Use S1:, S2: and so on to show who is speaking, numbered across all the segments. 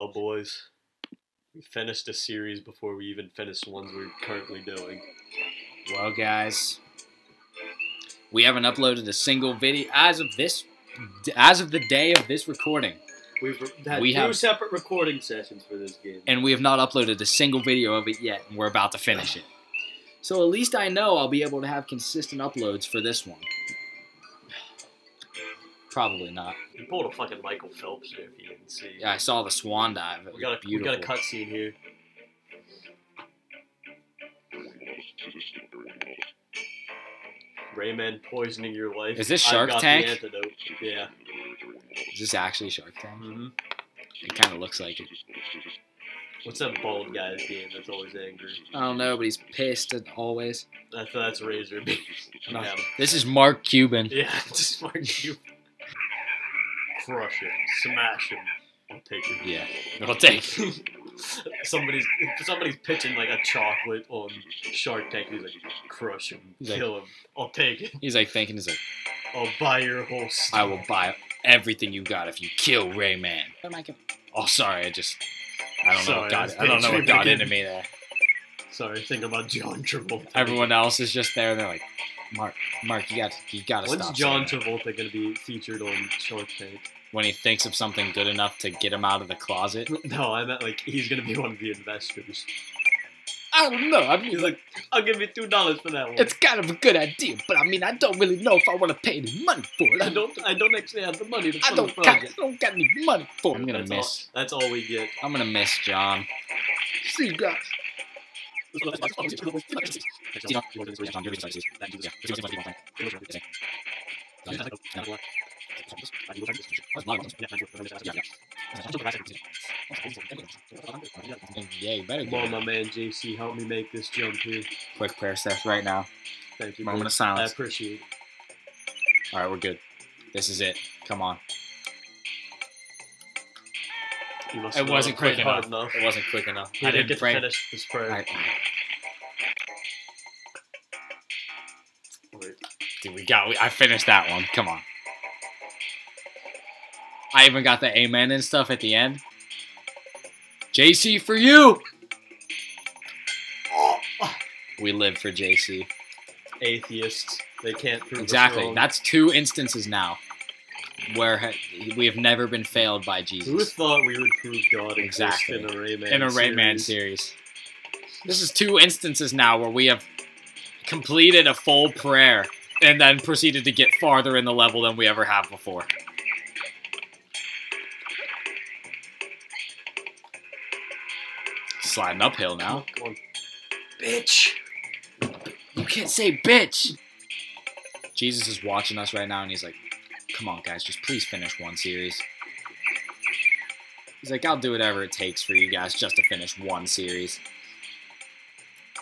S1: Well, boys, we finished a series before we even finished ones we're currently doing.
S2: Well, guys, we haven't uploaded a single video as of this, as of the day of this recording,
S1: We've had
S2: We
S1: two
S2: have-
S1: separate recording sessions for this game.
S2: and we have not uploaded a single video of it yet, and we're about to finish it. So at least I know I'll be able to have consistent uploads for this one. Probably not.
S1: we pulled a fucking Michael Phelps there if you didn't see.
S2: Yeah, I saw the swan dive. It
S1: we got a we
S2: beautiful.
S1: got a cutscene here. Rayman poisoning your life.
S2: Is this Shark Tank?
S1: Yeah.
S2: Is this actually Shark Tank?
S1: hmm
S2: It kind of looks like it.
S1: What's that bald guy's end that's always angry?
S2: I don't know, but he's pissed as always.
S1: That's that's Razor yeah.
S2: This is Mark Cuban.
S1: Yeah, just mark you. Crush him, smash him. I'll take it.
S2: Yeah, it'll take.
S1: somebody's somebody's pitching like a chocolate on Shark Tank. He's like, crush him,
S2: He's like-
S1: kill him. I'll take it.
S2: He's like thinking, he's like,
S1: I'll buy your whole stuff.
S2: I will buy everything you got if you kill Rayman. Oh, sorry, I just, I don't know
S1: Sorry,
S2: what got,
S1: I was
S2: I don't know what
S1: picturing
S2: got
S1: again.
S2: into me there.
S1: Sorry, think about John Travolta.
S2: Everyone else is just there. and They're like, Mark, Mark, you got, you got to
S1: When's
S2: stop.
S1: John
S2: saying that."
S1: Travolta gonna be featured on Shark Tank?
S2: When he thinks of something good enough to get him out of the closet.
S1: No, I meant like he's gonna be one of the investors.
S2: I don't know. I mean,
S1: He's like, I'll give you two dollars for that one.
S2: it's kind of a good idea, but I mean, I don't really know if I want to pay any money for it.
S1: I don't. I don't actually have the money to
S2: I
S1: fund
S2: don't,
S1: the
S2: got,
S1: project.
S2: I don't got any money for it. I'm gonna
S1: that's
S2: miss.
S1: All, that's all we get.
S2: I'm gonna miss John. See you guys. Yeah, you better
S1: Come on, my man JC, help me make this jump here.
S2: quick prayer steps right now.
S1: Thank you.
S2: Moment
S1: bro.
S2: of silence.
S1: I appreciate it.
S2: All right, we're good. This is it. Come on. It wasn't quick
S1: played hard
S2: enough. It wasn't quick enough.
S1: He
S2: I
S1: didn't
S2: didn't
S1: get to
S2: bring.
S1: finish this prayer.
S2: I, dude, we got. We, I finished that one. Come on. I even got the amen and stuff at the end. JC for you. We live for JC.
S1: Atheists, they can't prove us
S2: Exactly.
S1: wrong.
S2: That's two instances now where we have never been failed by Jesus.
S1: Who thought we would prove God exists
S2: Exactly.
S1: in a Rayman
S2: in a Rayman
S1: series?
S2: series. This is two instances now where we have completed a full prayer and then proceeded to get farther in the level than we ever have before. Sliding uphill now.
S1: Come on. Bitch.
S2: You can't say bitch. Jesus is watching us right now and he's like, come on, guys, just please finish one series. He's like, I'll do whatever it takes for you guys just to finish one series.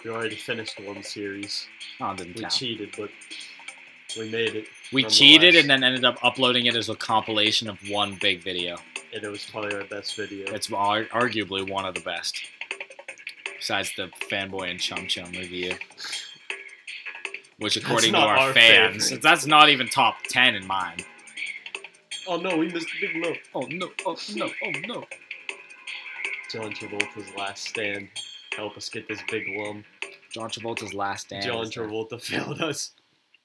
S1: We already finished one series.
S2: Oh, it didn't
S1: We
S2: count.
S1: cheated, but we made it.
S2: We cheated and then ended up uploading it as a compilation of one big video.
S1: And it was probably our best video.
S2: It's arguably one of the best. Besides the Fanboy and Chum Chum review. Which, according to our,
S1: our
S2: fans,
S1: favorite.
S2: that's not even top 10 in mine.
S1: oh no, we missed the big look.
S2: Oh no, oh no, oh no.
S1: John Travolta's last stand. Help us get this big lump.
S2: John Travolta's last stand.
S1: John. Travolta failed us.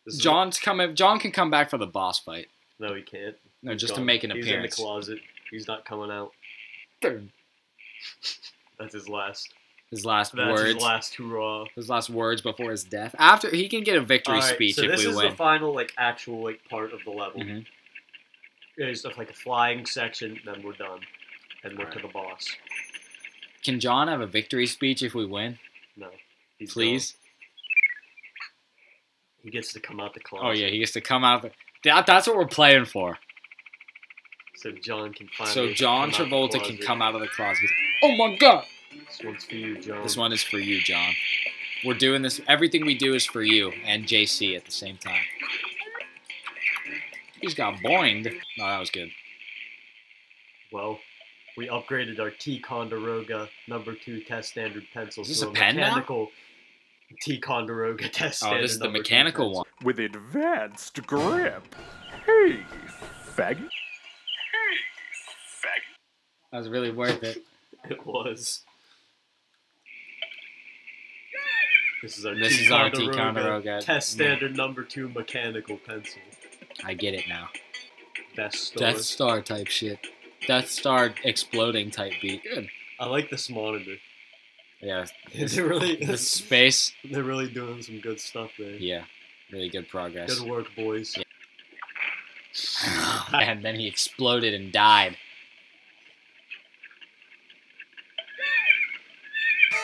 S1: This is-
S2: John's coming. John can come back for the boss fight.
S1: No, he can't.
S2: No,
S1: He's
S2: just to make an
S1: He's
S2: appearance.
S1: in the closet. He's not coming out. That's his last.
S2: His last
S1: That's
S2: words.
S1: his last hurrah.
S2: His last words before his death. After he can get a victory
S1: Alright,
S2: speech
S1: so
S2: if
S1: this is the final, like, actual like part of the level.
S2: Mhm.
S1: There's like a flying section, then we're done, and we're to the boss.
S2: Can John have a victory speech if we win?
S1: No,
S2: Please.
S1: gone. He gets to come out the closet.
S2: Oh yeah, he gets to come out. Of the, that, that's what we're playing for.
S1: So John can finally.
S2: So John
S1: come out the
S2: Travolta can come out of the closet. Oh my god!
S1: This one's for you, John.
S2: This one is for you, John. We're doing this. Everything we do is for you and JC at the same time. He's got boinged. Oh, that was good.
S1: Well, we upgraded our Ticonderoga number two test standard pencil
S2: Is this
S1: to
S2: a pen now?
S1: mechanical Ticonderoga test
S2: Oh, this is the mechanical one.
S3: with advanced grip. Hey, faggot.
S2: That was really worth it.
S1: It was. This is our
S2: This is our
S1: Ticonderoga
S2: Ticonderoga.
S1: Uh, test standard number two mechanical pencil.
S2: I get it now.
S1: Best store.
S2: Death Star type shit. Death Star exploding type beat. Good.
S1: I like this monitor.
S2: Yeah.
S1: They're really,
S2: The space.
S1: they're really doing some good stuff there.
S2: Yeah. Really good progress.
S1: Good work, boys.
S2: and then he exploded and died.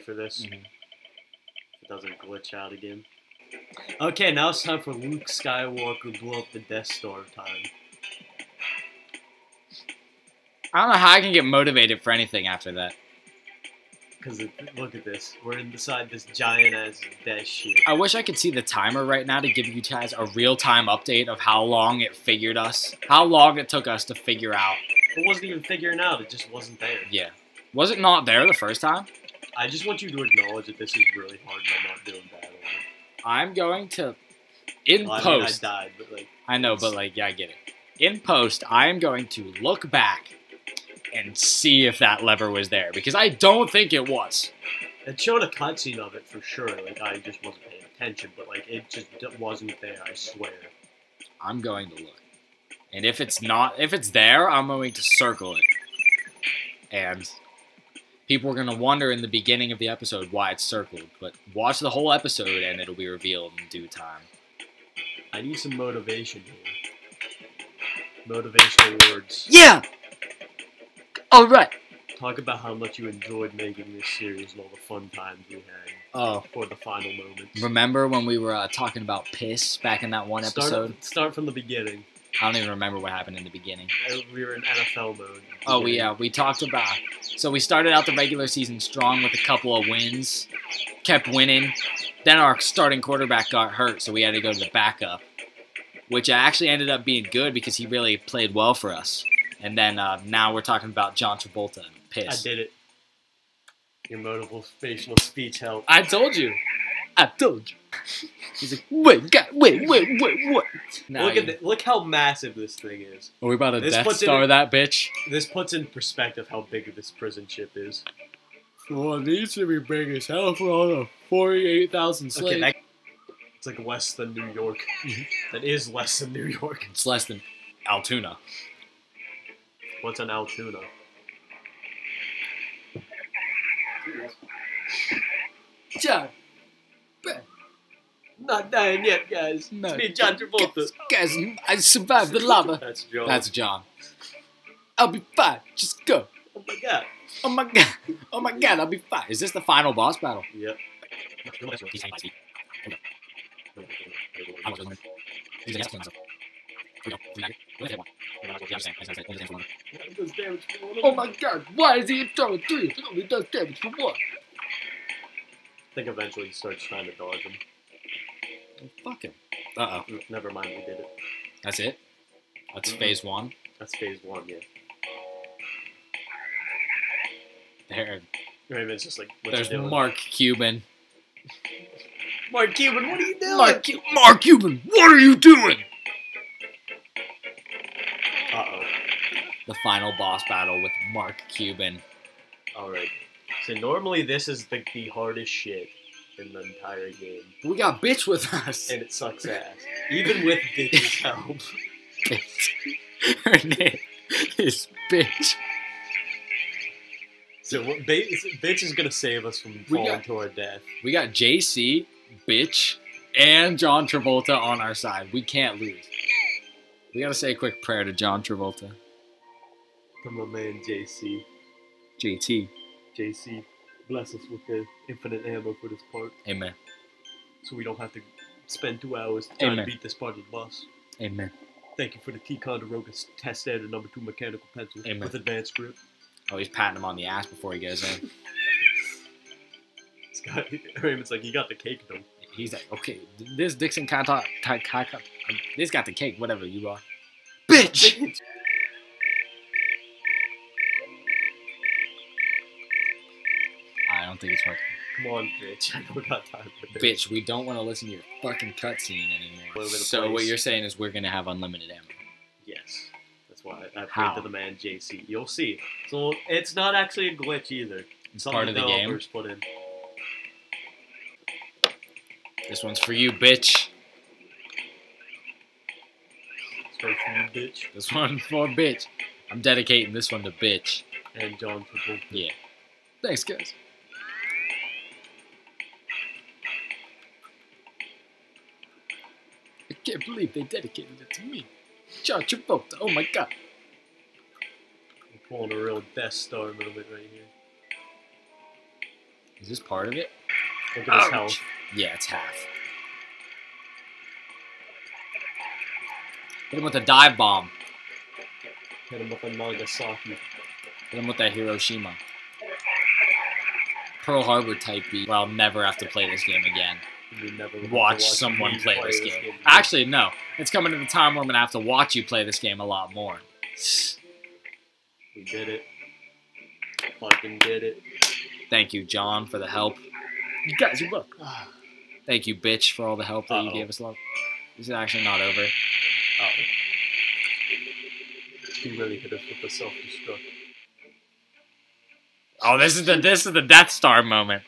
S1: For this?
S2: Mhm.
S1: It doesn't glitch out again. Okay, now it's time for Luke Skywalker blow up the Death Star time.
S2: I don't know how I can get motivated for anything after that.
S1: Because look at this. We're inside this giant ass death shit.
S2: I wish I could see the timer right now to give you guys a real time update of how long it figured us, how long it took us to figure out.
S1: It wasn't even figuring out, it just wasn't there.
S2: Yeah. Was it not there the first time?
S1: I just want you to acknowledge that this is really hard and I'm not doing bad on it.
S2: I'm going to, in
S1: Well, I mean, I
S2: post,
S1: died, but like,
S2: I know, but like, yeah, I get it. In post, I am going to look back and see if that lever was there because I don't think it was.
S1: it showed a cutscene of it for sure. Like, I just wasn't paying attention, but like, it just d- wasn't there, I swear.
S2: I'm going to look. And if it's not, if it's there, I'm going to circle it. And people are going to wonder in the beginning of the episode why it's circled. But watch the whole episode and it'll be revealed in due time.
S1: I need some motivation here. Motivational words.
S2: Yeah! Alright!
S1: Talk about how much you enjoyed making this series and all the fun times we had
S2: Oh,
S1: for the final moments.
S2: remember when we were uh, talking about piss back in that one
S1: Start,
S2: episode?
S1: start from the beginning.
S2: I don't even remember what happened in the beginning.
S1: Uh, We were in NFL mode.
S2: Oh, yeah, we talked about. So we started out the regular season strong with a couple of wins, kept winning. Then our starting quarterback got hurt, so we had to go to the backup, which actually ended up being good because he really played well for us. And then uh, now we're talking about John Travolta and piss.
S1: I did it. Your motivational speech helped.
S2: I told you. I told you. He's like, wait, God, wait, wait, wait, what? Now
S1: look
S2: you-
S1: at the, look how massive this thing is.
S2: Are we about to
S1: This
S2: Death Star
S1: in-
S2: that bitch?
S1: This puts in perspective how big this prison ship is.
S2: Well, it needs to be big as hell for all the 48,000 slaves.
S1: Okay, that, it's like less than New York.
S2: Mhm.
S1: That is less than New York.
S2: It's less than Altoona.
S1: What's an Altoona?
S2: John,
S1: Not dying yet, guys.
S2: No.
S1: It's me, John Travolta.
S2: guys, I survived the lava.
S1: That's John.
S2: That's John. I'll be fine. Just go.
S1: oh my god.
S2: Oh my god. Oh my god, I'll be fine. Is this the final boss battle?
S1: Yep.
S2: Oh my god, why is he throwing three? It only does damage for one.
S1: I think eventually he starts trying to dodge him.
S2: Fuck him. Uh oh.
S1: Never mind, we did it.
S2: That's it? That's
S1: Mhm.
S2: phase one.
S1: That's phase one, yeah.
S2: There.
S1: Rayman's just like, what
S2: There's
S1: doing?
S2: Mark Cuban.
S1: Mark Cuban, what are you doing?
S2: Mark, Cu- Mark Cuban, what are you doing?
S1: Uh oh.
S2: The final boss battle with Mark Cuban.
S1: Alright. So normally this is the, the hardest shit in the entire game.
S2: We got bitch with us.
S1: And it sucks ass. Even with bitch's help. Bitch.
S2: Her name is bitch.
S1: So what, bitch is gonna save us from falling
S2: got-
S1: to our death.
S2: We got JC, bitch, and John Travolta on our side. We can't lose. We gotta say a quick prayer to John Travolta.
S1: To my man JC.
S2: JT.
S1: JC, bless us with the infinite ammo for this part,
S2: Amen.
S1: so we don't have to spend two hours trying
S2: Amen.
S1: to beat this part of the boss.
S2: Amen.
S1: Thank you for the Ticonderoga test standard number two mechanical pencil
S2: Amen.
S1: with advanced grip.
S2: Oh, he's patting him on the ass before he goes in.
S1: It's got, Rayman's like, you got the cake though.
S2: He's like, okay, this Dixon can't talk- This got the cake, whatever you are. Bitch! Don't think it's working.
S1: Come on, bitch. I don't got time for this.
S2: Bitch, we don't want to listen to your fucking cutscene anymore.
S1: All over the
S2: So what you're saying is we're gonna have unlimited ammo.
S1: Yes. That's why I, I prayed to the man JC. You'll see. So it's not actually a glitch either.
S2: It's
S1: Something
S2: part of the game.
S1: Put in.
S2: This one's for you, bitch.
S1: It's for you, bitch.
S2: This one for bitch. I'm dedicating this one to bitch.
S1: And John Travolta.
S2: Yeah. Thanks, guys. Can't believe they dedicated it to me. John Travolta. Oh my god.
S1: I'm pulling a real Death Star moment right here.
S2: Is this part of it?
S1: Look at his health.
S2: Yeah, it's half. Hit him with a dive bomb.
S1: Hit him with a Nagasaki.
S2: Hit him with that Hiroshima. Pearl Harbor type beat. Where I'll never have to play this game again.
S1: You never have
S2: Watch someone
S1: me
S2: play this game. Actually, no. It's coming to the time where I'm gonna have to watch you play this game a lot more.
S1: we did it. Fucking did it.
S2: Thank you, John, for the help. You guys, you look. Thank you, bitch, for all the help that you
S1: Uh-oh.
S2: gave us. Love. This is actually not over.
S1: Oh. He really hit us with the self-destruct.
S2: Oh, this is the this is the Death Star moment,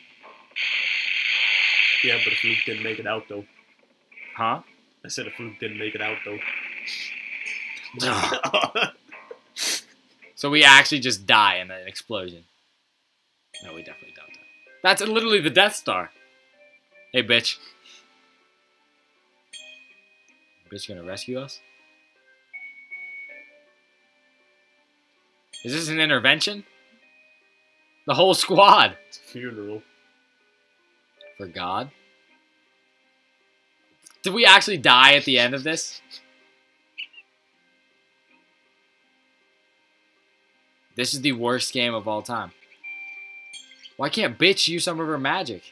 S1: Yeah, but if Luke didn't make it out though.
S2: huh?
S1: I said if Luke didn't make it out though.
S2: So we actually just die in an explosion. No, we definitely don't. die. That's literally the Death Star. Hey, bitch. Bitch gonna rescue us? Is this an intervention? The whole squad
S1: it's a funeral.
S2: For God. Did we actually die at the end of this? This is the worst game of all time. Why can't bitch use some of her magic?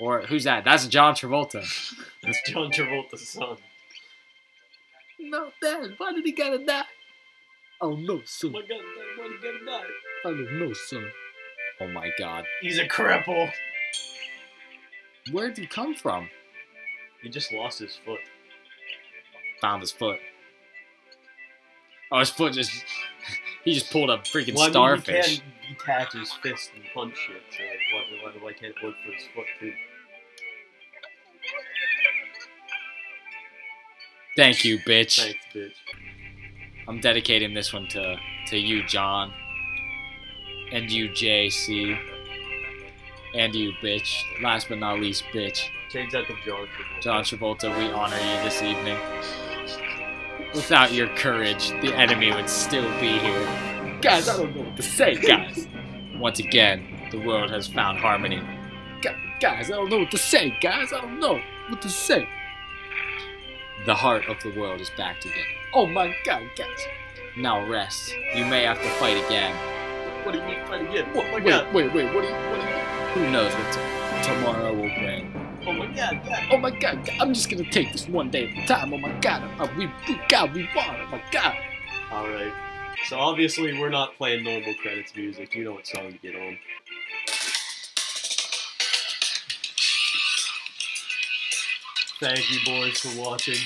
S2: Or who's that? That's John Travolta.
S1: That's John Travolta's son.
S2: No, Dad. Why did he gotta die? Oh no,
S1: Oh
S2: son.
S1: my god, why did he gonna die?
S2: Oh, I don't know, son. Oh my God.
S1: He's a cripple.
S2: Where'd he come from?
S1: He just lost his foot.
S2: Found his foot. Oh, his foot just. he just pulled a freaking
S1: Well, I mean,
S2: starfish.
S1: He can detach his fist and punch it, so like, why, why, why can't it work for his foot too?
S2: Thank you, bitch.
S1: Thanks, bitch.
S2: I'm dedicating this one to to you, John, and you, JC, and you, bitch. Last but not least, bitch.
S1: Change that to John Travolta.
S2: John Travolta, we honor you this evening. Without your courage, the enemy would still be here. Guys, I don't know what to say, guys. Once again, the world has found harmony. Gu- Guys, I don't know what to say, guys. I don't know what to say. The heart of the world is back together. Oh my god, guys. Now rest. You may have to fight again.
S1: What do you mean fight again? Oh my
S2: wait,
S1: god.
S2: wait, wait, what do you, what do you, who knows what t- tomorrow will bring?
S1: Oh my god, god.
S2: Oh my god, God, I'm just gonna take this one day at a time. Oh my god, oh, we, we God, we want. Oh my god.
S1: Alright. So obviously we're not playing normal credits music. You know what song to get on. Thank you boys for watching.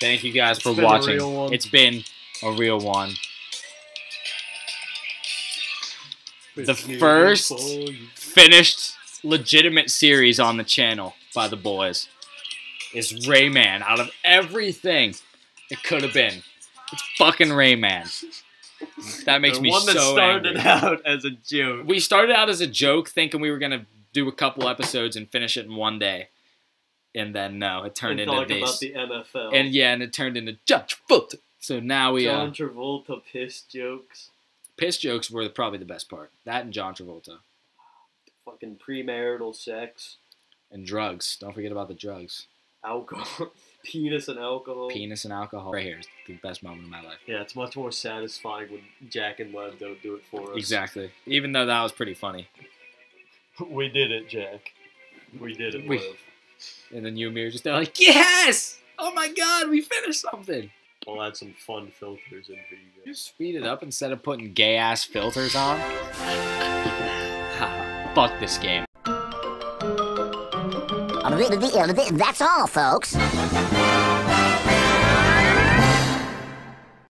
S2: Thank you guys for
S1: It's been a
S2: watching. It's been a real one. The first finished legitimate series on the channel by the boys is Rayman. Out of everything it could have been, it's fucking Rayman. That makes
S1: the
S2: me
S1: one that started
S2: angry.
S1: out as a joke.
S2: We started out as a joke, thinking we were gonna do a couple episodes and finish it in one day, and then no, it turned
S1: and
S2: into this.
S1: about the NFL.
S2: and yeah, and it turned into Judge Foot. So now we
S1: John Travolta piss jokes.
S2: Piss jokes were probably the best part. That and John Travolta
S1: Fucking premarital sex.
S2: and drugs. Don't forget about the drugs.
S1: Alcohol. Penis and alcohol.
S2: Penis and alcohol. Right here is the best moment of my life.
S1: Yeah, it's much more satisfying when Jack and Lev don't do it for us.
S2: Exactly. Even though that was pretty funny.
S1: We did it, Jack. We did it,
S2: We-
S1: Lev.
S2: And then you and me were just there like, yes! Oh my god, we finished something.
S1: I'll add some fun filters in for you
S2: You
S1: guys.
S2: speed it up instead of putting gay ass filters on. Fuck this game.
S3: That's all, folks.